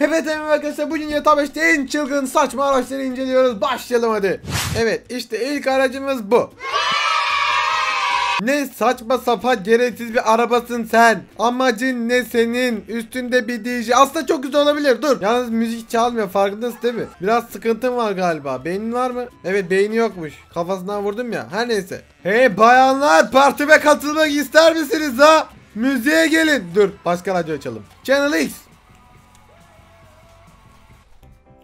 Evet evet arkadaşlar bugün GTA 5'te en çılgın saçma araçları inceliyoruz. Başlayalım hadi. Evet işte ilk aracımız bu. Ne saçma sapan gereksiz bir arabasın sen. Amacın ne senin? Üstünde bir DJ. Aslında çok güzel olabilir. Dur. Yalnız müzik çalmıyor. Farkındasın değil mi? Biraz sıkıntım var galiba. Beynin var mı? Evet beyni yokmuş. Kafasından vurdum ya. Her neyse. Hey bayanlar partime katılmak ister misiniz ha? Müziğe gelin. Dur. Başka radyo açalım. Channel X.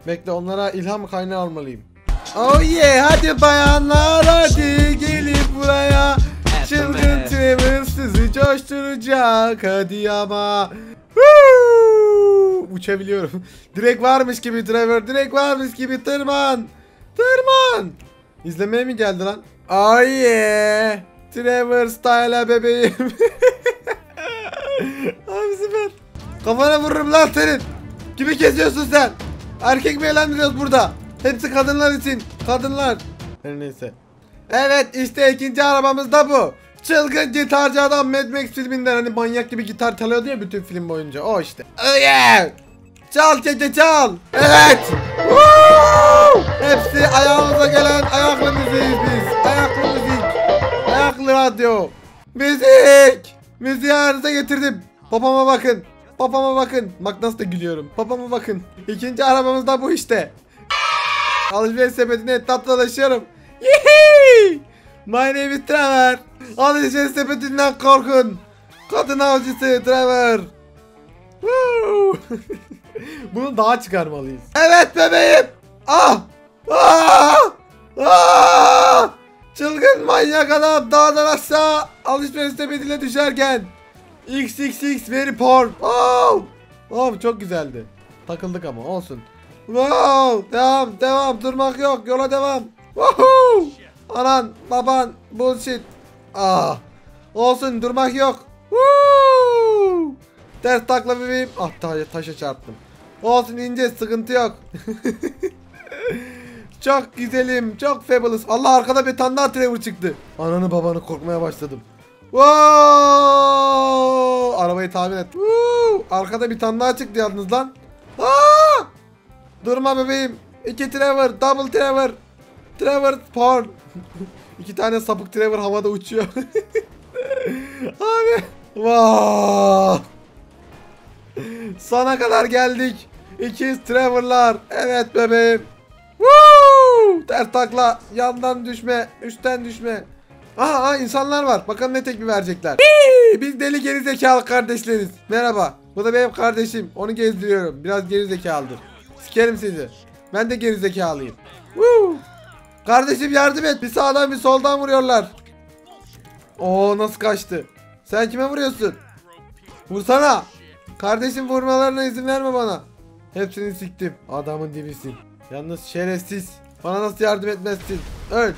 Bekle onlara ilham kaynağı almalıyım. Oh yeah hadi bayanlar hadi gelin buraya. Çılgın sizi coşturacak hadi ama. Woo! Uçabiliyorum. Direkt varmış gibi Trevor direkt varmış gibi tırman. Tırman. İzlemeye mi geldi lan? Oh yeah. Trevor style bebeğim. Abi süper. Kafana vururum lan senin. Kimi kesiyorsun sen? Erkek mi eğlendiriyoruz burada? Hepsi kadınlar için. Kadınlar. Her neyse. Evet işte ikinci arabamız da bu. Çılgın gitarcı adam Mad Max filminden hani manyak gibi gitar çalıyordu ya bütün film boyunca. O işte. Oh yeah. Çal çeke çal. Evet. Woo! Hepsi ayağımıza gelen ayaklı müziğiz biz. Ayaklı müzik. Ayaklı radyo. Müzik. Müziği ayağınıza getirdim. Babama bakın. Babama bakın. Bak nasıl da gülüyorum. Babama bakın. İkinci arabamız da bu işte. Alışveriş sepetine tatlılaşıyorum. Yehey! My name is Trevor. Alışveriş sepetinden korkun. Kadın avcısı Trevor. Bunu daha çıkarmalıyız. Evet bebeğim. Ah! Ah! Ah! Çılgın manyak adam dağdan aşağı alışveriş sepetine düşerken. XXX very porn. Oh! Oh çok güzeldi. Takıldık ama olsun. Wow! Devam, devam. Durmak yok. Yola devam. Woohoo! Anan, baban, bullshit. Ah. Olsun, durmak yok. Woo! Ters takla bebeğim. Ah ta taşa çarptım. Olsun ince, sıkıntı yok. çok güzelim, çok fabulous. Allah arkada bir tane daha Trevor çıktı. Ananı babanı korkmaya başladım. Wow! Arabayı tamir et. Woo! Arkada bir tane daha çıktı yalnız lan. Aa! Durma bebeğim. İki Trevor, double Trevor. Trevor porn. İki tane sapık Trevor havada uçuyor. Abi. Wow. Sana kadar geldik. İkiz Trevor'lar. Evet bebeğim. Woo! Ters takla. Yandan düşme. Üstten düşme. Aha, aha insanlar var. Bakalım ne tekbir verecekler. Hii! Biz deli geri zekalı kardeşleriz. Merhaba. Bu da benim kardeşim. Onu gezdiriyorum. Biraz geri zekalıdır. Sikerim sizi. Ben de geri zekalıyım. Woo! Kardeşim yardım et. Bir sağdan bir soldan vuruyorlar. Oo nasıl kaçtı? Sen kime vuruyorsun? Vursana. Kardeşim vurmalarına izin verme bana. Hepsini siktim. Adamın dibisin. Yalnız şerefsiz. Bana nasıl yardım etmezsin? Öl.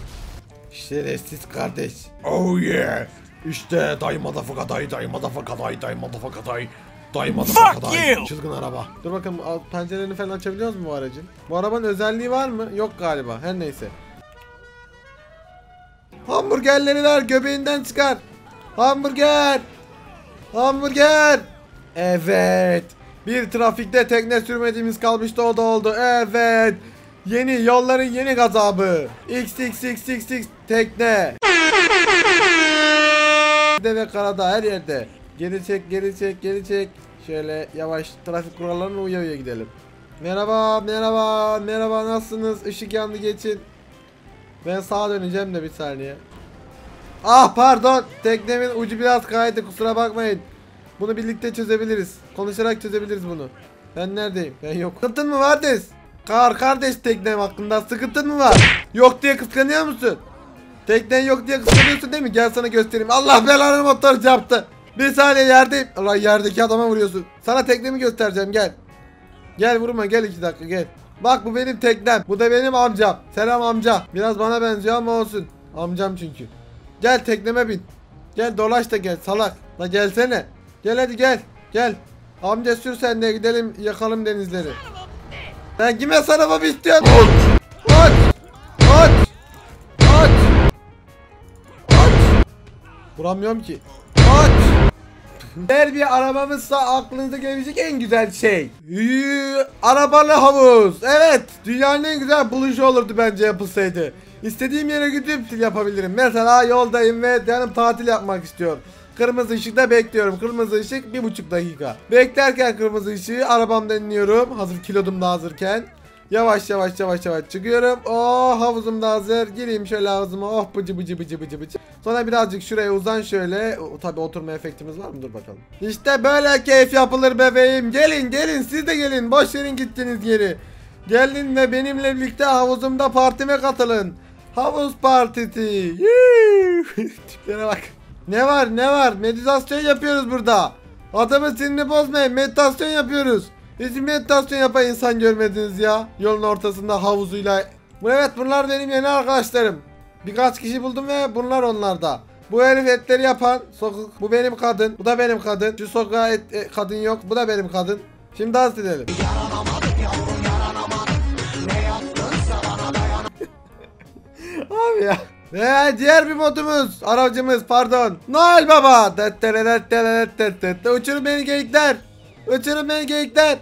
Şerefsiz kardeş. Oh yeah. İşte day motherfucker day day motherfucker day day motherfucker day. Day motherfucker Fuck day. Çılgın araba. Dur bakalım al- pencerelerini falan açabiliyoruz mu bu aracın? Bu arabanın özelliği var mı? Yok galiba. Her neyse. Hamburgerleri ver göbeğinden çıkar. Hamburger. Hamburger. Evet. Bir trafikte tekne sürmediğimiz kalmıştı o da oldu. Evet. Yeni yolların yeni gazabı. XXXXX tekne. De ve karada her yerde. Geri çek, geri çek, geri çek. Şöyle yavaş trafik kurallarına uya uya gidelim. Merhaba, merhaba, merhaba nasılsınız? Işık yandı geçin. Ben sağa döneceğim de bir saniye. Ah pardon, teknemin ucu biraz kaydı kusura bakmayın. Bunu birlikte çözebiliriz. Konuşarak çözebiliriz bunu. Ben neredeyim? Ben yok. Sıkıntın mı var des? Kar kardeş teknem hakkında sıkıntın mı var? Yok diye kıskanıyor musun? Teknen yok diye kıskanıyorsun değil mi? Gel sana göstereyim. Allah belanı motor çarptı. Bir saniye yerdeyim. Allah yerdeki adama vuruyorsun. Sana teknemi göstereceğim gel. Gel vurma gel iki dakika gel. Bak bu benim teknem. Bu da benim amcam. Selam amca. Biraz bana benziyor ama olsun. Amcam çünkü. Gel tekneme bin. Gel dolaş da gel salak. La gelsene. Gel hadi gel. Gel. Amca sür sen de gidelim yakalım denizleri. Ben kime sarıma istiyorsun? Aç. Aç. Aç. Aç. Vuramıyorum ki. Aç. Her bir arabamızsa aklınıza gelebilecek en güzel şey. Yuu, Arabalı havuz. Evet. Dünyanın en güzel buluşu olurdu bence yapılsaydı. İstediğim yere gidip yapabilirim. Mesela yoldayım ve canım tatil yapmak istiyor. Kırmızı ışıkta bekliyorum. Kırmızı ışık bir buçuk dakika. Beklerken kırmızı ışığı arabamdan iniyorum. Hazır kilodum da hazırken. Yavaş yavaş yavaş yavaş çıkıyorum. Oh havuzum da hazır. Gireyim şöyle havuzuma. Oh bıcı bıcı bıcı bıcı bıcı. Sonra birazcık şuraya uzan şöyle. O, tabii oturma efektimiz var mı? Dur bakalım. İşte böyle keyif yapılır bebeğim. Gelin gelin siz de gelin. Boş verin gittiniz yeri. Gelin ve benimle birlikte havuzumda partime katılın. Havuz partisi. Tiplere bak. Ne var ne var? Meditasyon yapıyoruz burada. Adamın sinirini bozmayın. Meditasyon yapıyoruz. Hiç meditasyon yapan insan görmediniz ya. Yolun ortasında havuzuyla. Bu evet bunlar benim yeni arkadaşlarım. Birkaç kişi buldum ve bunlar onlarda. Bu herif etleri yapan sokak. Bu benim kadın. Bu da benim kadın. Şu sokağa et, e, kadın yok. Bu da benim kadın. Şimdi dans edelim. Abi ya. Ve diğer bir modumuz, aracımız pardon. Noel Baba. Uçurun beni geyikler. Uçurun beni geyikler.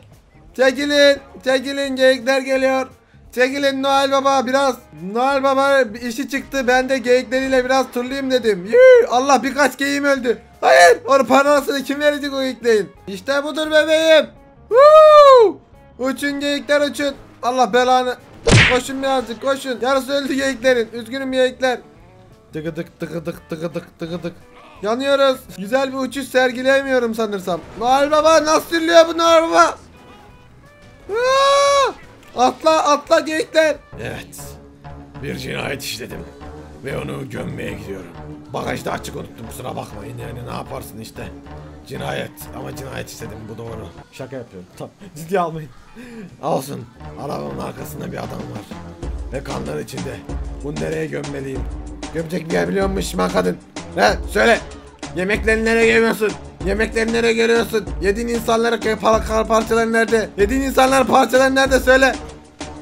Çekilin. Çekilin geyikler geliyor. Çekilin Noel Baba biraz. Noel Baba işi çıktı. Ben de geyikleriyle biraz turlayayım dedim. Yuu, Allah birkaç geyiğim öldü. Hayır. Onun parasını kim verecek o geyiklerin? İşte budur bebeğim. Woo! Uçun geyikler uçun. Allah belanı. Koşun birazcık koşun. Yarısı öldü geyiklerin. Üzgünüm geyikler. Tıkıdık tıkıdık tıkıdık tıkıdık. Yanıyoruz. Güzel bir uçuş sergileyemiyorum sanırsam. Noel Baba nasıl sürülüyor bu Noel Baba? Aa! Atla atla geyikler. Evet. Bir cinayet işledim. Ve onu gömmeye gidiyorum. Bagajda açık unuttum kusura bakmayın yani ne yaparsın işte. Cinayet ama cinayet işledim bu doğru. Şaka yapıyorum. Tamam. Ciddiye almayın. Olsun. Arabamın arkasında bir adam var. Ve kanlar içinde. Bunu nereye gömmeliyim? Gömecek bir yer biliyor musun kadın? He söyle. Yemeklerini nereye gömüyorsun? Yemeklerini nereye görüyorsun? Yediğin insanları par par parçaları nerede? Yediğin insanların parçaları nerede söyle.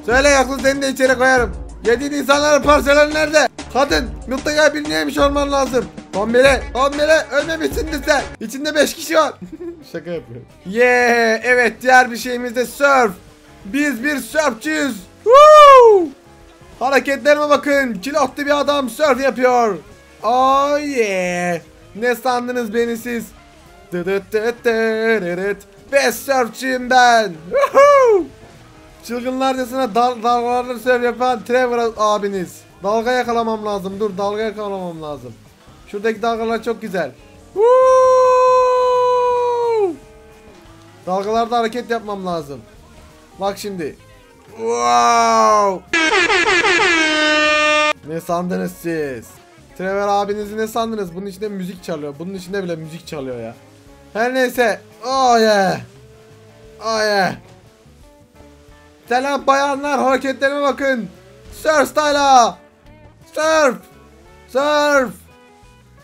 Söyle yoksa seni de içeri koyarım. Yediğin insanların parçaları nerede? Kadın mutlaka birini yemiş olman lazım. Tombele, tombele ölmemişsin sen. İçinde 5 kişi var. Şaka yapıyorum. Yeah, evet diğer bir şeyimiz de surf. Biz bir surfçıyız. Woo! Hareketlerime bakın. Kilotlu bir adam surf yapıyor. Oh yeah. Ne sandınız beni siz? Ve surfçıyım ben. Woohoo! Çılgınlarcasına dal dalgalarla surf yapan Trevor abiniz. Dalga yakalamam lazım. Dur dalga yakalamam lazım. Şuradaki dalgalar çok güzel. Woo! Dalgalarda hareket yapmam lazım. Bak şimdi. Wow! Ne sandınız siz? Trevor abinizi ne sandınız? Bunun içinde müzik çalıyor. Bunun içinde bile müzik çalıyor ya. Her neyse. Oh yeah. Oh yeah. Selam bayanlar hareketlerime bakın. Surf style'a. Surf. Surf.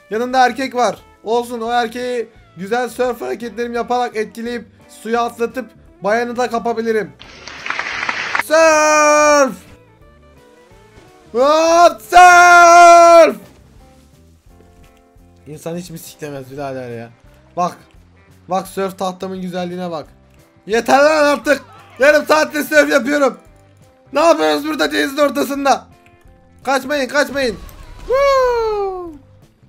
Yanında erkek var. Olsun o erkeği güzel surf hareketlerimi yaparak etkileyip suya atlatıp bayanı da kapabilirim. Surf! What surf! İnsan hiç mi siklemez birader ya. Bak. Bak surf tahtamın güzelliğine bak. Yeter lan artık. Yarım saatte surf yapıyorum. Ne yapıyoruz burada denizin ortasında? Kaçmayın kaçmayın.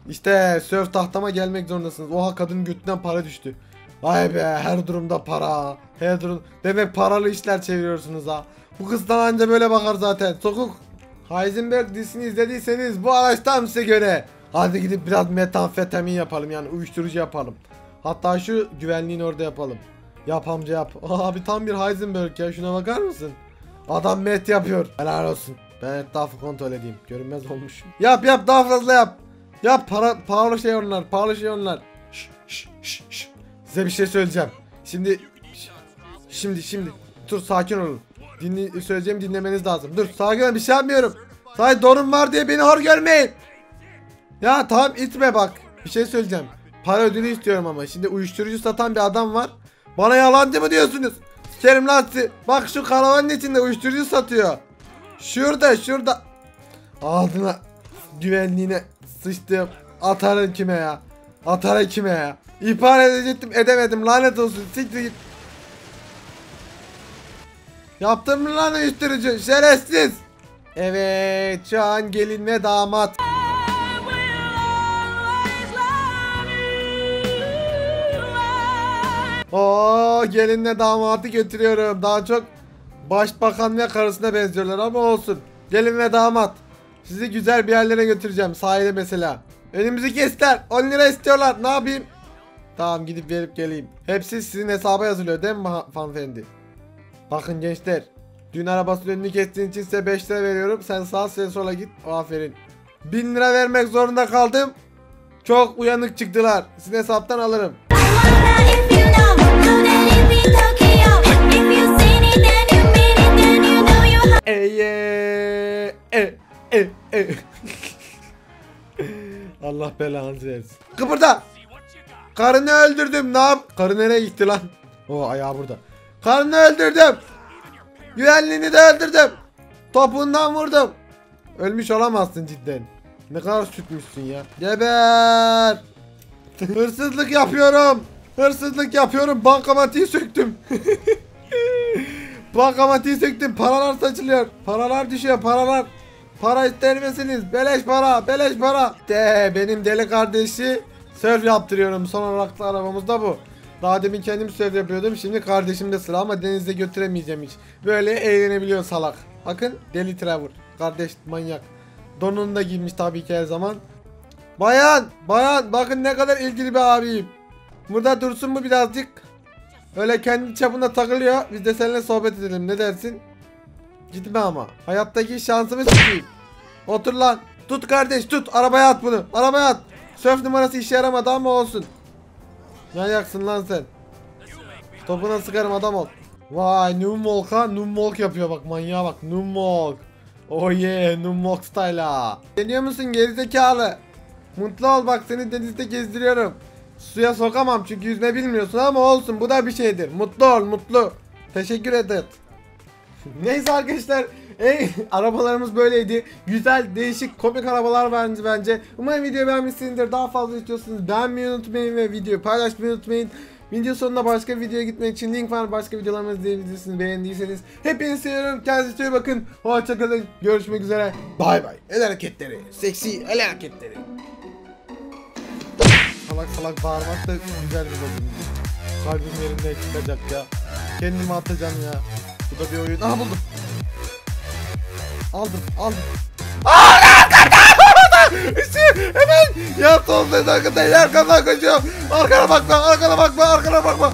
İşte surf tahtama gelmek zorundasınız. Oha kadının götünden para düştü. Vay be her durumda para. Her durum. Demek paralı işler çeviriyorsunuz ha. Bu kızdan anca böyle bakar zaten. Sokuk. Heisenberg dizisini izlediyseniz bu araç tam size göre. Hadi gidip biraz metamfetamin yapalım yani uyuşturucu yapalım. Hatta şu güvenliğini orada yapalım. Yap amca yap. Abi tam bir Heisenberg ya şuna bakar mısın? Adam met yapıyor. Helal olsun. Ben etrafı kontrol edeyim. Görünmez olmuş. Yap yap daha fazla yap. Yap para pahalı şey onlar. Pahalı şey onlar. Şş, şş, şş. Size bir şey söyleyeceğim. Şimdi şimdi şimdi dur sakin olun. Dinle, söyleyeceğimi dinlemeniz lazım. Dur sakin olun bir şey yapmıyorum. Sadece donum var diye beni hor görmeyin. Ya tamam itme bak. Bir şey söyleyeceğim. Para ödülü istiyorum ama. Şimdi uyuşturucu satan bir adam var. Bana yalancı mı diyorsunuz? Sikerim lan sizi. Bak şu karavanın içinde uyuşturucu satıyor. Şurada şurada. Ağzına güvenliğine sıçtım. Atarım kime ya? Atarım kime ya? İhbar edecektim edemedim lanet olsun siktir git. Yaptın mı lan uyuşturucu şerefsiz. Evet şu an gelin ve damat. Oo gelinle damatı götürüyorum. Daha çok başbakan ve karısına benziyorlar ama olsun. Gelin ve damat. Sizi güzel bir yerlere götüreceğim. Sahile mesela. Önümüzü kestiler. 10 lira istiyorlar. Ne yapayım? Tamam gidip verip geleyim. Hepsi sizin hesaba yazılıyor değil mi ha- hanımefendi? Bakın gençler. Dün arabasının önünü kestiğin için size 5 lira veriyorum. Sen sağa sen sola git. Aferin. 1000 lira vermek zorunda kaldım. Çok uyanık çıktılar. Sizin hesaptan alırım. Allah belanı versin. Kıpırda. Karını öldürdüm. Ne yap? Karı nereye gitti lan? O ayağı burada. Karını öldürdüm. Güvenliğini de öldürdüm. Topuğundan vurdum. Ölmüş olamazsın cidden. Ne kadar sütmüşsün ya. Geber. Hırsızlık yapıyorum. Hırsızlık yapıyorum. Bankamatiği söktüm. Bankamatiği söktüm. Paralar saçılıyor. Paralar düşüyor. Paralar. Para ister misiniz? Beleş para. Beleş para. De benim deli kardeşi surf yaptırıyorum. Son olarak da arabamız da bu. Daha demin kendim surf yapıyordum. Şimdi kardeşim de sıra ama denizde götüremeyeceğim hiç. Böyle eğlenebiliyor salak. Bakın deli Trevor. Kardeş manyak. Donunu da giymiş tabii ki her zaman. Bayan, bayan bakın ne kadar ilgili bir abiyim. Burada dursun mu birazcık? Öyle kendi çapında takılıyor. Biz de seninle sohbet edelim. Ne dersin? Gitme ama. Hayattaki şansımı sikeyim. Otur lan. Tut kardeş tut. Arabaya at bunu. Arabaya at. Sörf numarası işe yaramadı ama olsun. Manyaksın lan sen. Topuna sıkarım adam ol. Vay Numwalk ha. Numwalk yapıyor bak manyağa bak. Numwalk. Oh yeah Numwalk style'a. Deniyor musun gerizekalı? Mutlu ol bak seni denizde gezdiriyorum. Suya sokamam çünkü yüzme bilmiyorsun ama olsun bu da bir şeydir. Mutlu ol mutlu. Teşekkür ederim. Neyse arkadaşlar. Ey, arabalarımız böyleydi. Güzel, değişik, komik arabalar bence bence. Umarım videoyu beğenmişsinizdir. Daha fazla istiyorsanız beğenmeyi unutmayın ve videoyu paylaşmayı unutmayın. Video sonunda başka videoya gitmek için link var. Başka videolarımızı izleyebilirsiniz beğendiyseniz. Hepinizi seviyorum. Kendinize iyi bakın. Hoşçakalın. Görüşmek üzere. Bay bay. El hareketleri. Seksi el hareketleri. Salak salak bağırmak da güzel bir bölüm. Kalbim yerinde çıkacak ya. Kendimi atacağım ya. Bu da bir oyun. Aha buldum. Aldım aldım. İşte hemen. Ya sol ses arkada arkadan. Arkana bakma arkana bakma arkana bakma.